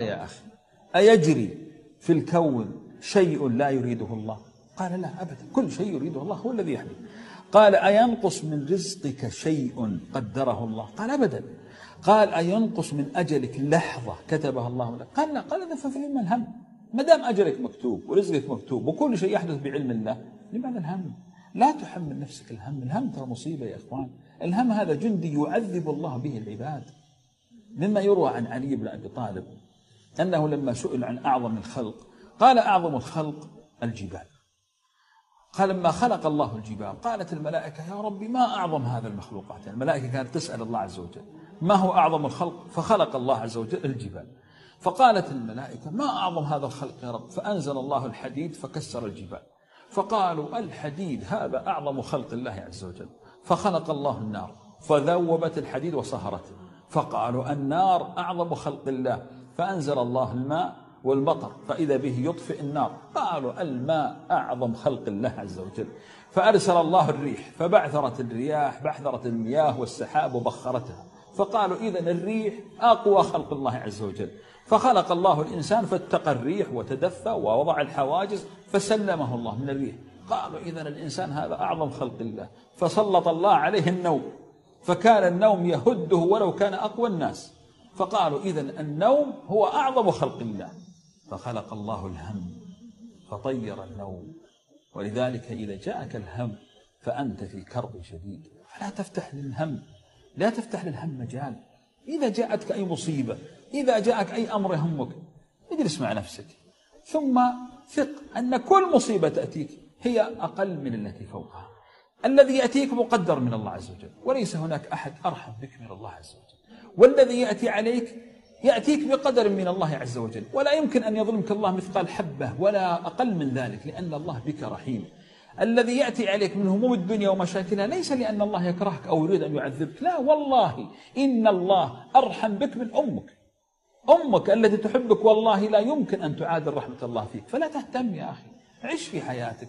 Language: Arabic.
يا أخي أيجري في الكون شيء لا يريده الله؟ قال لا أبدا. كل شيء يريده الله هو الذي يحدث قال أينقص من رزقك شيء قدره الله؟ قال أبدا. قال أينقص من أجلك لحظة كتبها الله لك؟ قال لا. قال إذا ففي الهم. ما دام أجلك مكتوب ورزقك مكتوب وكل شيء يحدث بعلم الله لماذا الهم؟ لا تحمل نفسك الهم. الهم ترى مصيبة يا إخوان. الهم هذا جندي يعذب الله به العباد. مما يروى عن علي بن أبي طالب. أنه لما سئل عن أعظم الخلق قال أعظم الخلق الجبال. قال لما خلق الله الجبال؟ قالت الملائكة يا رب ما أعظم هذا المخلوقات؟ الملائكة كانت تسأل الله عز وجل ما هو أعظم الخلق؟ فخلق الله عز وجل الجبال. فقالت الملائكة ما أعظم هذا الخلق يا رب؟ فأنزل الله الحديد فكسر الجبال. فقالوا الحديد هذا أعظم خلق الله عز وجل. فخلق الله النار فذوبت الحديد وصهرته. فقالوا النار أعظم خلق الله. فأنزل الله الماء والمطر فإذا به يطفئ النار. قالوا الماء أعظم خلق الله عز وجل. فأرسل الله الريح فبعثرت الرياح بعثرت المياه والسحاب وبخرتها. فقالوا إذا الريح أقوى خلق الله عز وجل. فخلق الله الإنسان فاتقى الريح وتدفى ووضع الحواجز فسلمه الله من الريح. قالوا إذا الإنسان هذا أعظم خلق الله. فسلط الله عليه النوم. فكان النوم يهده ولو كان أقوى الناس. فقالوا إذا النوم هو أعظم خلق الله. فخلق الله الهم فطير النوم. ولذلك إذا جاءك الهم فأنت في كرب شديد. فلا تفتح للهم لا تفتح للهم مجال. إذا جاءتك أي مصيبة إذا جاءك أي أمر يهمك اجلس مع نفسك. ثم ثق أن كل مصيبة تأتيك هي أقل من التي فوقها. الذي يأتيك مقدر من الله عز وجل. وليس هناك أحد أرحم بك من الله عز وجل. والذي يأتي عليك يأتيك بقدر من الله عز وجل. ولا يمكن أن يظلمك الله مثقال حبة ولا أقل من ذلك لأن الله بك رحيم. الذي يأتي عليك من هموم الدنيا ومشاكلها ليس لأن الله يكرهك أو يريد أن يعذبك. لا والله إن الله أرحم بك من أمك. أمك التي تحبك والله لا يمكن أن تعادل رحمة الله فيك. فلا تهتم يا أخي. عش في حياتك.